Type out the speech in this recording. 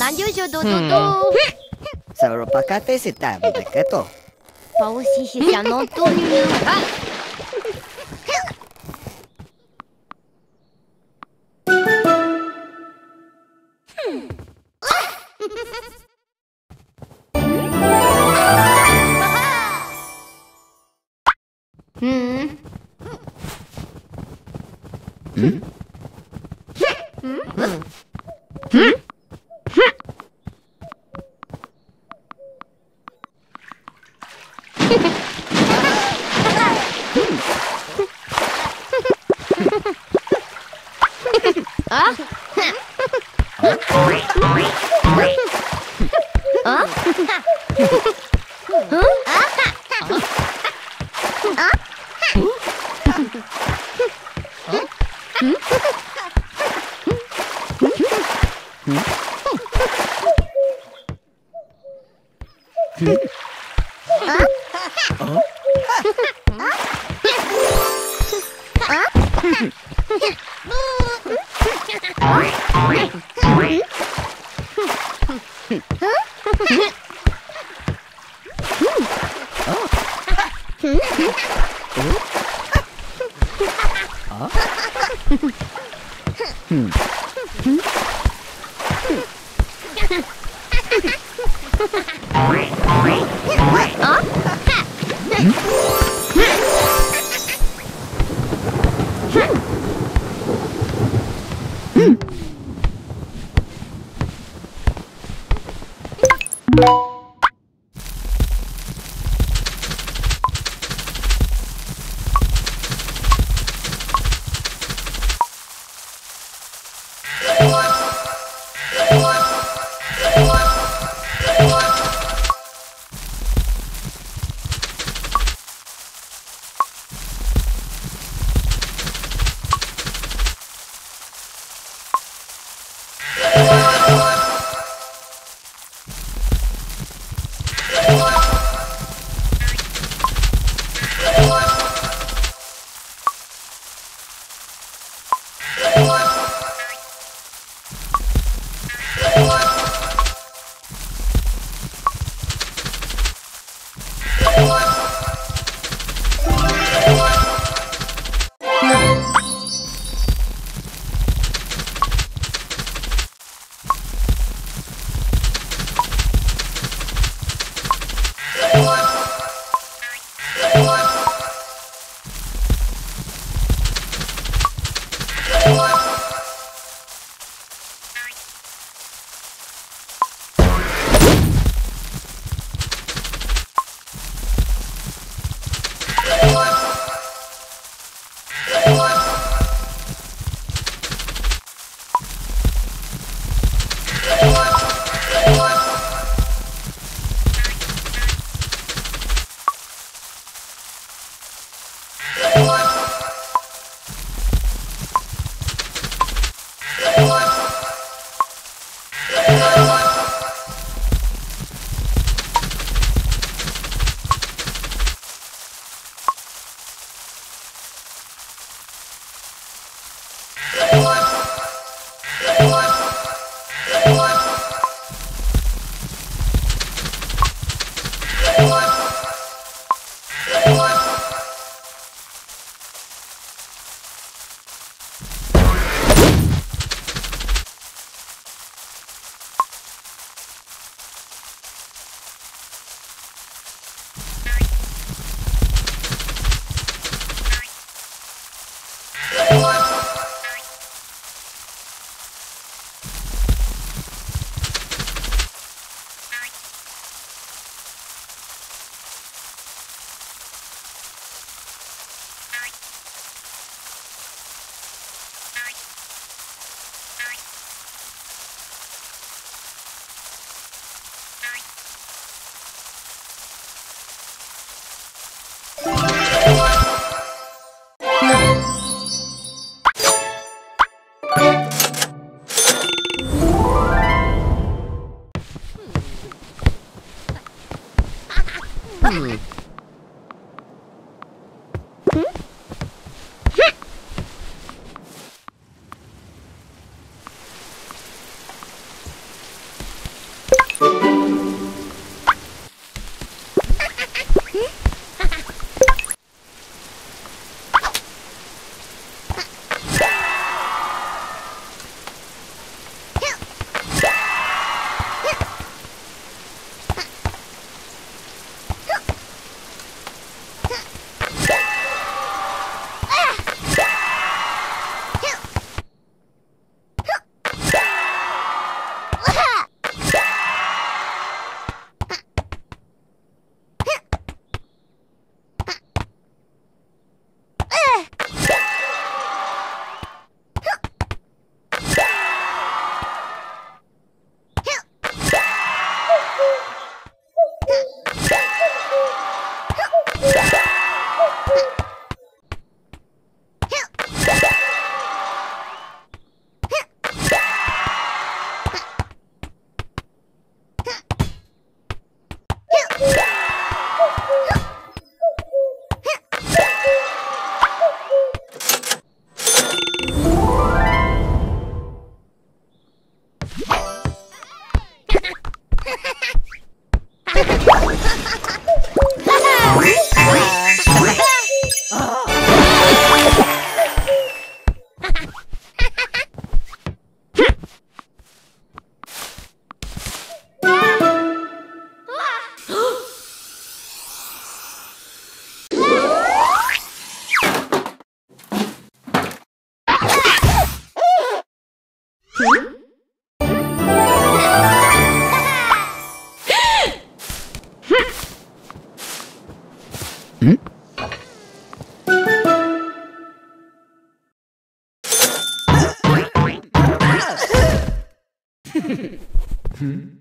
Nandiyo siya, Dododo. Sa Europa ka, te, si Tabi, deketo. Pausi siya, Noto, niyo. Ha! Ah? Hmm. you Ah! 嗯。